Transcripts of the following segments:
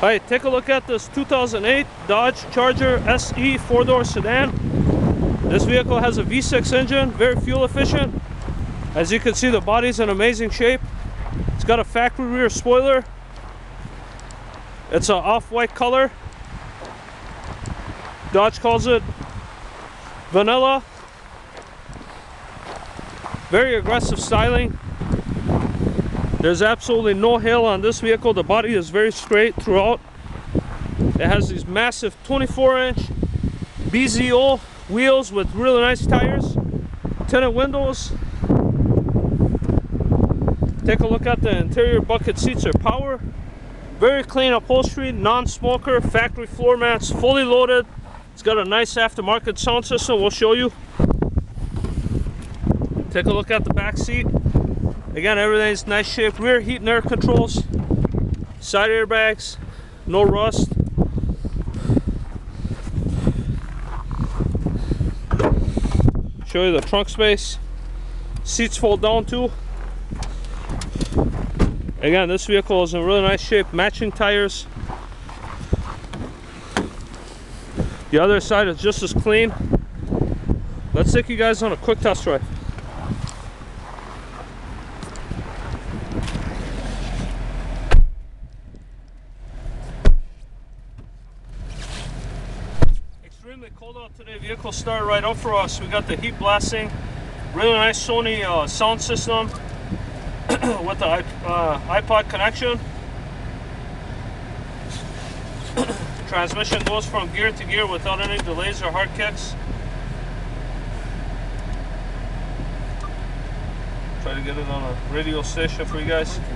All right, take a look at this 2008 Dodge Charger SE four-door sedan. This vehicle has a V6 engine, very fuel efficient. As you can see, the body's in amazing shape. It's got a factory rear spoiler. It's an off-white color. Dodge calls it vanilla. Very aggressive styling. There's absolutely no hail on this vehicle. The body is very straight throughout. It has these massive 24 inch BZO wheels with really nice tires. Tinted windows. Take a look at the interior bucket seats are power. Very clean upholstery, non-smoker, factory floor mats, fully loaded. It's got a nice aftermarket sound system, we'll show you. Take a look at the back seat. Again, everything's nice shape. Rear heat and air controls, side airbags, no rust. Show you the trunk space. Seats fold down too. Again, this vehicle is in really nice shape. Matching tires. The other side is just as clean. Let's take you guys on a quick test drive. Cold out today. Vehicle started right up for us. We got the heat blasting. Really nice Sony uh, sound system with the uh, iPod connection. Transmission goes from gear to gear without any delays or hard kicks. Try to get it on a radio station for you guys.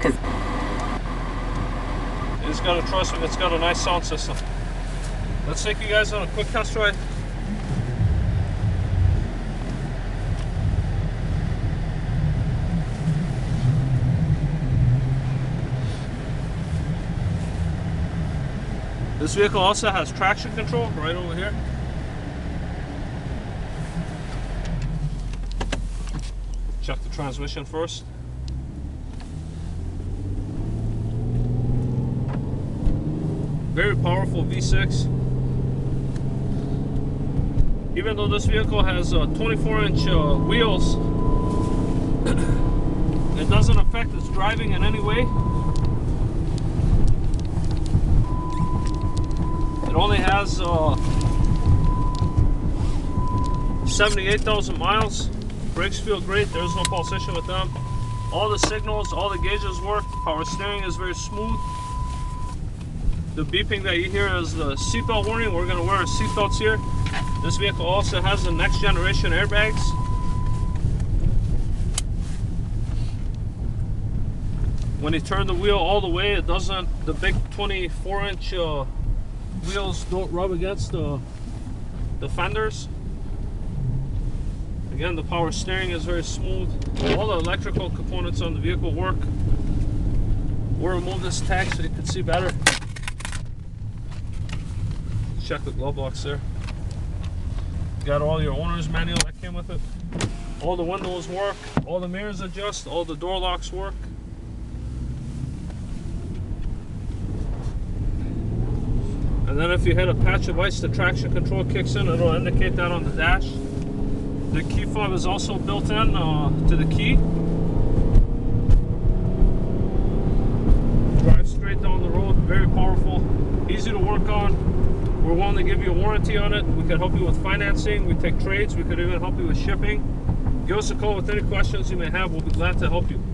Because just got a trust me, it's got a nice sound system. Let's take you guys on a quick test ride. This vehicle also has traction control right over here. Check the transmission first. very powerful V6. Even though this vehicle has uh, 24 inch uh, wheels, it doesn't affect its driving in any way. It only has uh, 78,000 miles. Brakes feel great, there's no pulsation with them. All the signals, all the gauges work. Power steering is very smooth. The beeping that you hear is the seatbelt warning. We're gonna wear our seatbelts here. This vehicle also has the next generation airbags. When you turn the wheel all the way, it doesn't, the big 24 inch uh, wheels don't rub against the, the fenders. Again, the power steering is very smooth. All the electrical components on the vehicle work. We'll remove this tag so you can see better check the glove box there. Got all your owner's manual that came with it. All the windows work, all the mirrors adjust, all the door locks work. And then if you hit a patch of ice, the traction control kicks in. It'll indicate that on the dash. The key fob is also built in uh, to the key. Drive straight down the road, very powerful, easy to work on. We're willing to give you a warranty on it. We can help you with financing. We take trades. We could even help you with shipping. Give us a call with any questions you may have. We'll be glad to help you.